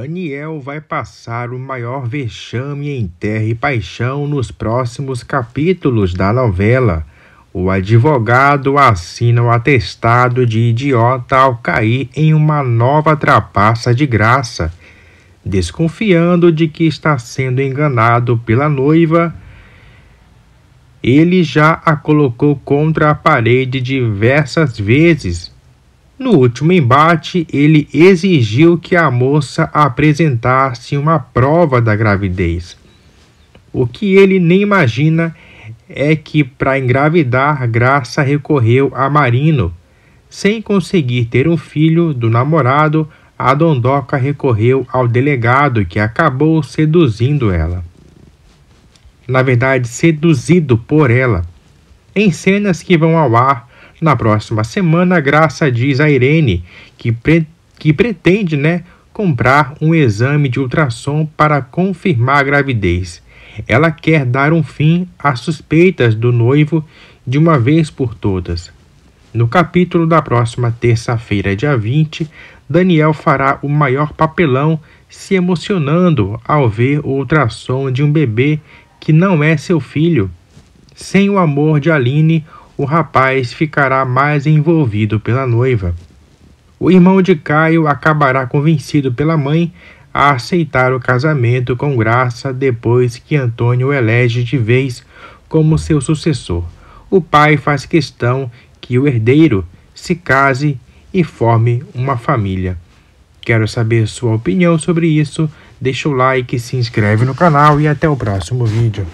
Daniel vai passar o maior vexame em Terra e Paixão nos próximos capítulos da novela. O advogado assina o atestado de idiota ao cair em uma nova trapaça de graça. Desconfiando de que está sendo enganado pela noiva, ele já a colocou contra a parede diversas vezes no último embate, ele exigiu que a moça apresentasse uma prova da gravidez. O que ele nem imagina é que, para engravidar, Graça recorreu a Marino. Sem conseguir ter um filho do namorado, a Dondoca recorreu ao delegado que acabou seduzindo ela. Na verdade, seduzido por ela. Em cenas que vão ao ar, na próxima semana, Graça diz a Irene que, pre que pretende né, comprar um exame de ultrassom para confirmar a gravidez. Ela quer dar um fim às suspeitas do noivo de uma vez por todas. No capítulo da próxima terça-feira, dia 20, Daniel fará o maior papelão se emocionando ao ver o ultrassom de um bebê que não é seu filho. Sem o amor de Aline, o rapaz ficará mais envolvido pela noiva. O irmão de Caio acabará convencido pela mãe a aceitar o casamento com Graça depois que Antônio elege de vez como seu sucessor. O pai faz questão que o herdeiro se case e forme uma família. Quero saber sua opinião sobre isso. Deixa o like, se inscreve no canal e até o próximo vídeo.